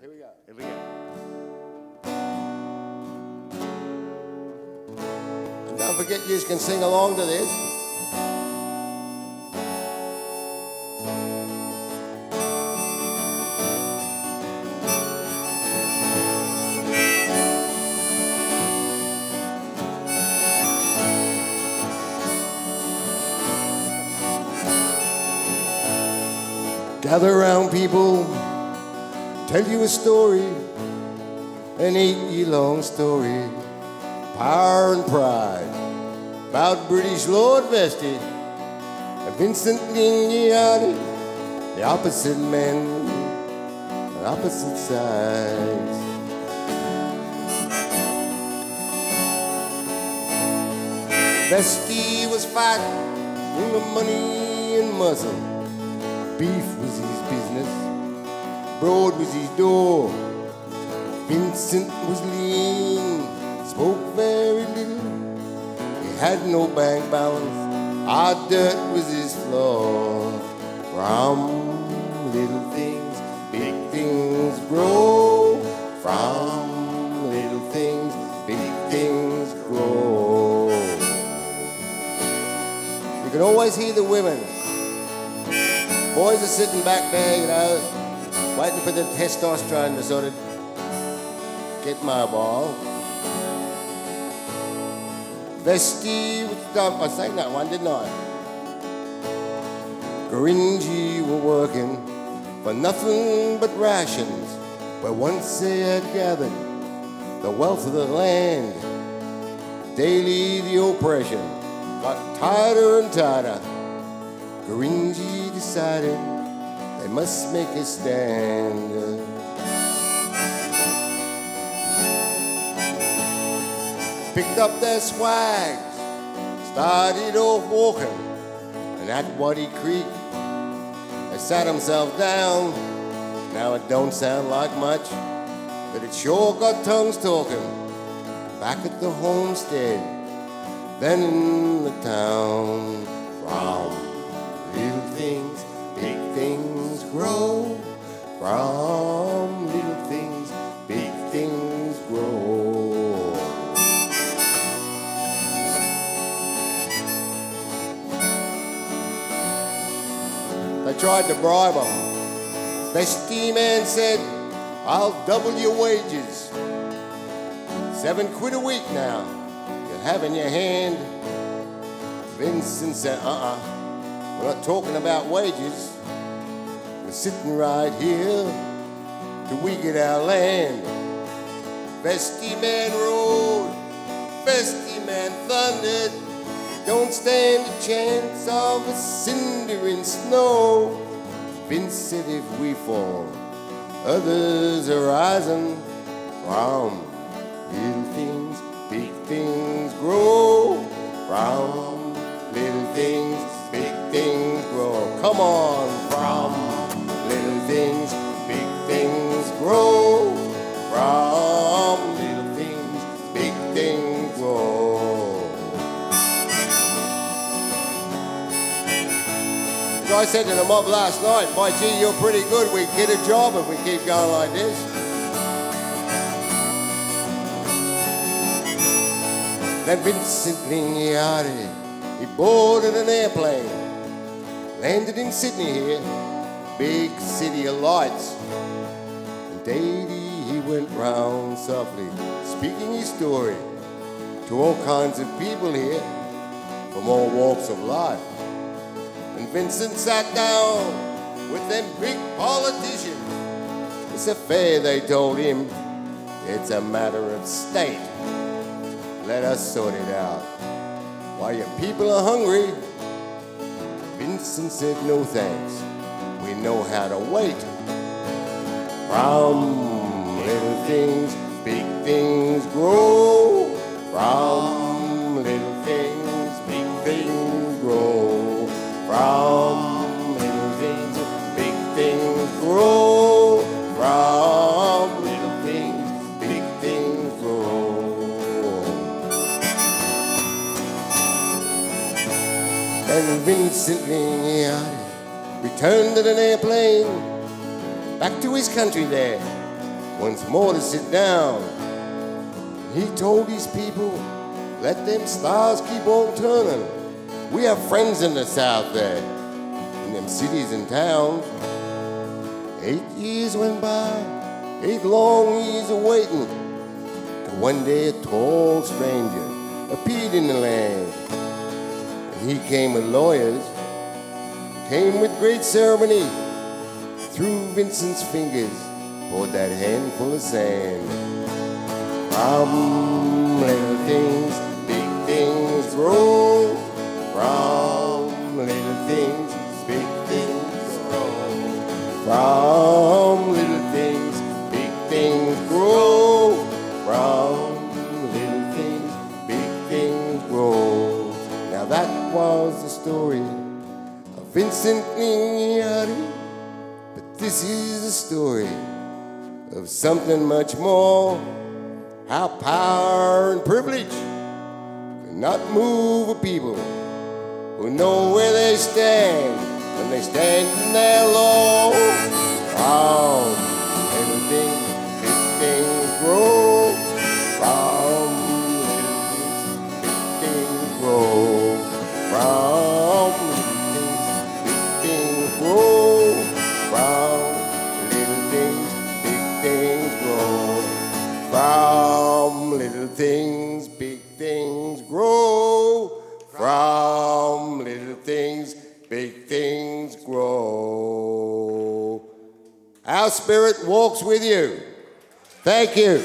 Here we go. Here we go. And don't forget you can sing along to this. Gather round people, tell you a story, an eight-year-long story, power and pride, about British Lord Vestey and Vincent Lingiari, the opposite men opposite sides. Vestey was fighting the money and muscle. Beef was his business, broad was his door. Vincent was lean, spoke very little. He had no bank balance, our dirt was his floor. From little things, big things grow. From little things, big things grow. You can always hear the women. Boys are sitting back there, you know, waiting for the testosterone to sort of get mobile. Vestey, I sang that one, didn't I? Gurindji were working for nothing but rations, where once they had gathered the wealth of the land. Daily the oppression got tighter and tighter. Gurindji decided they must make a stand. Picked up their swags, started off walking, and at Wattie Creek, they sat themselves down. Now it don't sound like much, but it sure got tongues talking. Back at the homestead, then in the town, from little things, grow. From little things, big things grow. They tried to bribe him. Vestey man said, I'll double your wages. Seven quid a week now. You'll have in your hand. Vincent said, uh-uh. We're not talking about wages. We're sitting right here till we get our land. Vestey man roared, Vestey man thundered. Don't stand a chance of a cinder in snow. Vincent, if we fall, others are rising from little things, big things grow. From little things, big things grow. Come on, from I said to the mob last night, my gee, you're pretty good. We get a job if we keep going like this. Then Vincent Lingiari, he boarded an airplane, landed in Sydney here, big city of lights. And daily he went round softly, speaking his story to all kinds of people here from all walks of life. Vincent sat down with them big politicians. It's a fair, they told him. It's a matter of state. Let us sort it out. While your people are hungry, Vincent said no thanks. We know how to wait. From little things, big things grow. From Lingiari returned in an airplane back to his country there. once more to sit down. He told these people, let them stars keep on turning. We have friends in the South there, in them cities and towns. Eight years went by, eight long years of waiting. Till one day a tall stranger appeared in the land. He came with lawyers, came with great ceremony, through Vincent's fingers, poured that handful of sand. From story of something much more. How power and privilege cannot move a people who know where they stand when they stand in their law. Our spirit walks with you. Thank you.